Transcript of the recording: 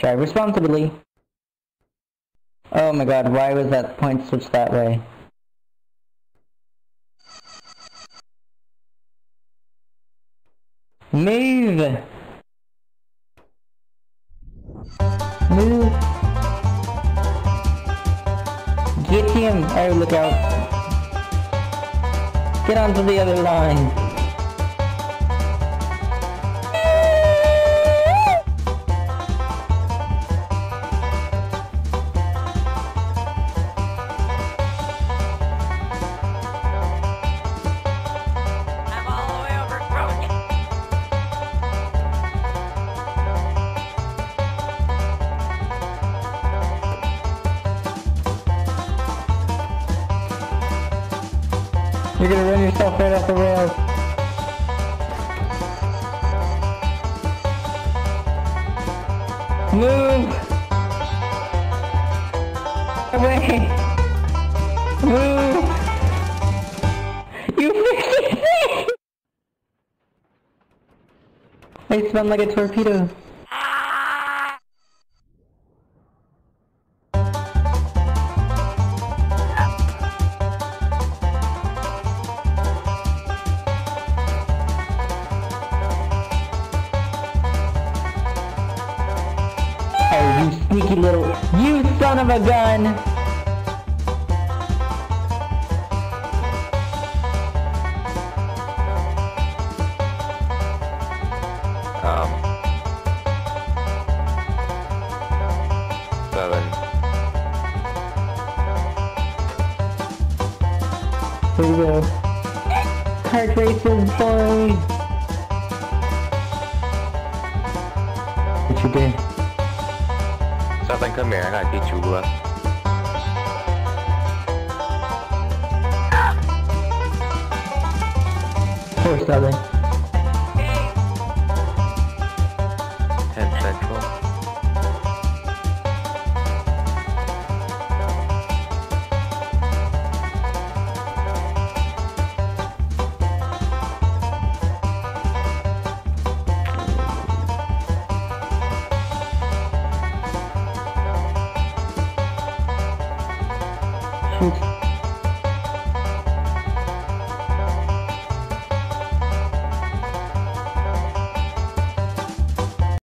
Drive responsibly. Oh my god, why was that point switched that way? Move! Move! Get him! Oh, look out! Get onto the other line! You're gonna run yourself right off the rails. Move! Away! Move! You fixed it! I spun like a torpedo. Oh, you sneaky little... You son of a gun! Um. Seven. Here we go. Kart races, boy! What you did? Here. I gotta teach you what. Poor Southern. Okay.